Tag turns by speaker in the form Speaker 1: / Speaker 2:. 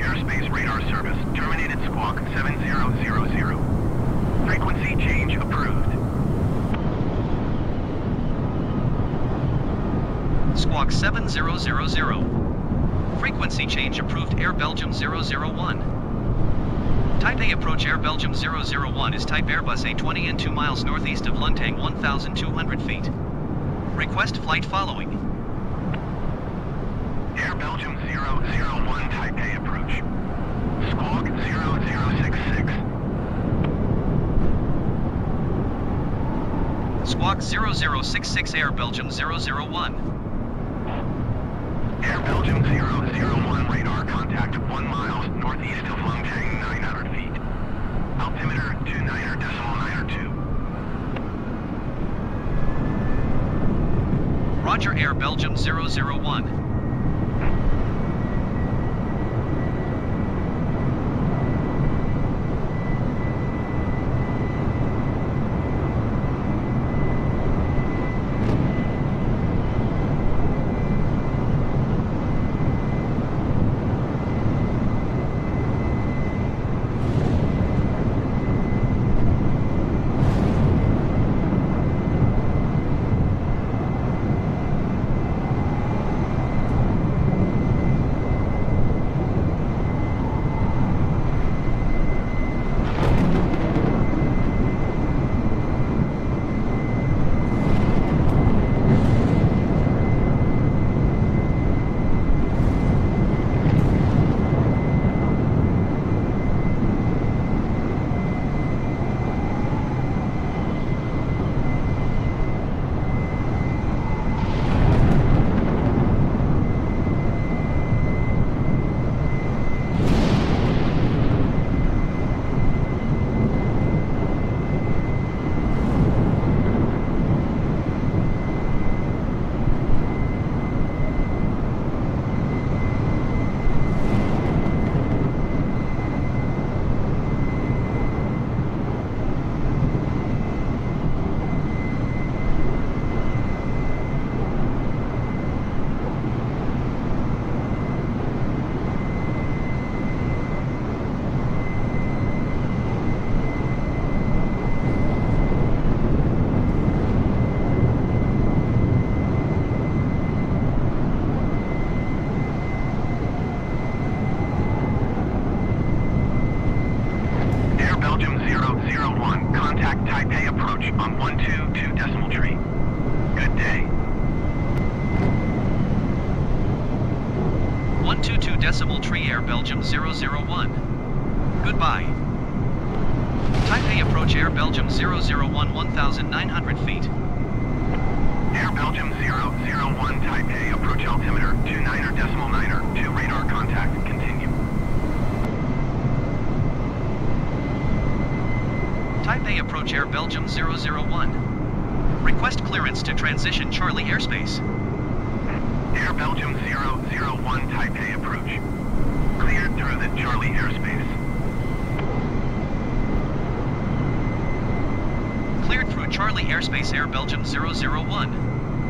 Speaker 1: Airspace radar service. Terminated squawk 7000. Frequency change approved.
Speaker 2: Squawk 7000. Frequency change approved Air Belgium 001. Type A approach Air Belgium 001 is type Airbus A20 and 2 miles northeast of Luntang 1,200 feet. Request flight following.
Speaker 1: Air Belgium 001 Taipei approach. Squawk 0066.
Speaker 2: Squawk 0066 Air Belgium 001.
Speaker 1: Air Belgium 001
Speaker 2: Air Belgium 001. Goodbye. Taipei approach Air Belgium 001 1,900 feet.
Speaker 1: Air Belgium 001 Taipei approach altimeter 29er decimal 9er 2 radar contact continue.
Speaker 2: Taipei approach Air Belgium 001. Request clearance to transition Charlie airspace.
Speaker 1: Air Belgium 001 Taipei approach. Cleared through the Charlie airspace.
Speaker 2: Cleared through Charlie airspace Air Belgium 001.